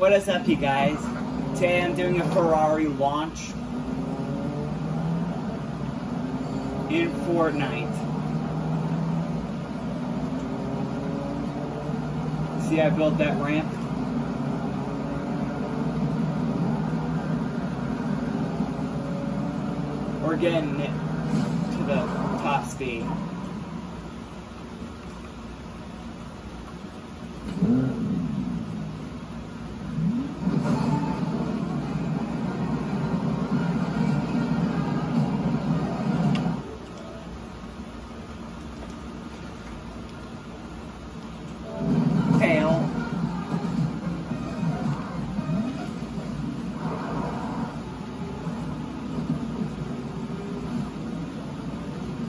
What is up, you guys? Today I'm doing a Ferrari launch in Fortnite. See, I built that ramp. We're getting it to the top speed.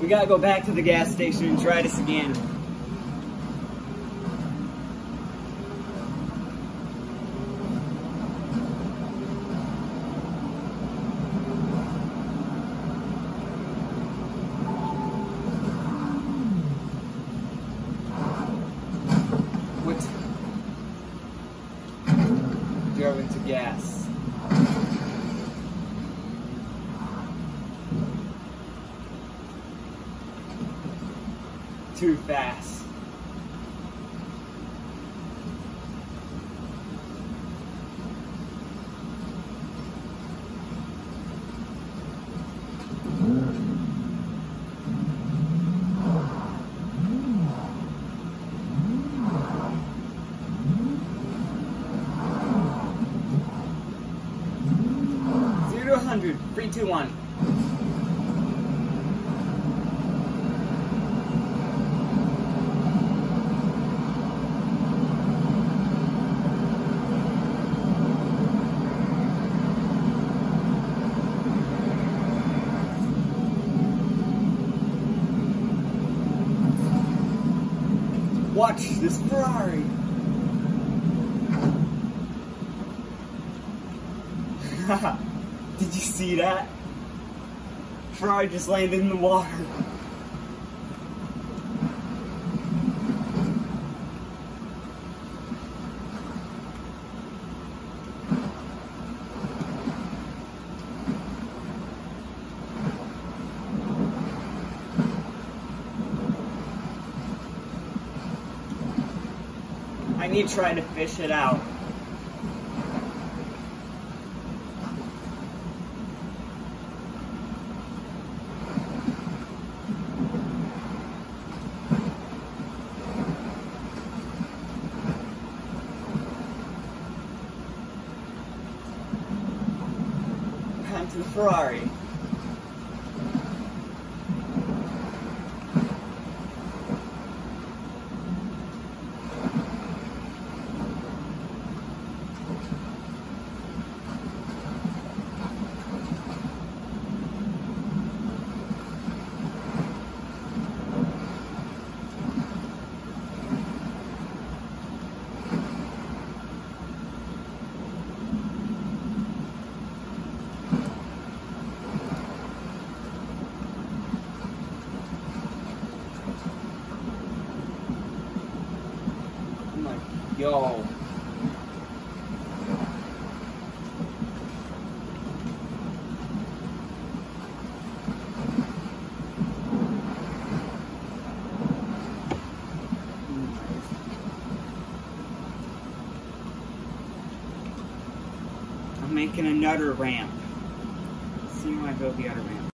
We gotta go back to the gas station and try this again. What? Into gas. Too fast. Zero to. Three, two, one. Watch this Ferrari. Did you see that? Ferrari just landed in the water. I need to try to fish it out. Time to Ferrari. I'm like, yo. I'm making another ramp. See when I build the other ramp.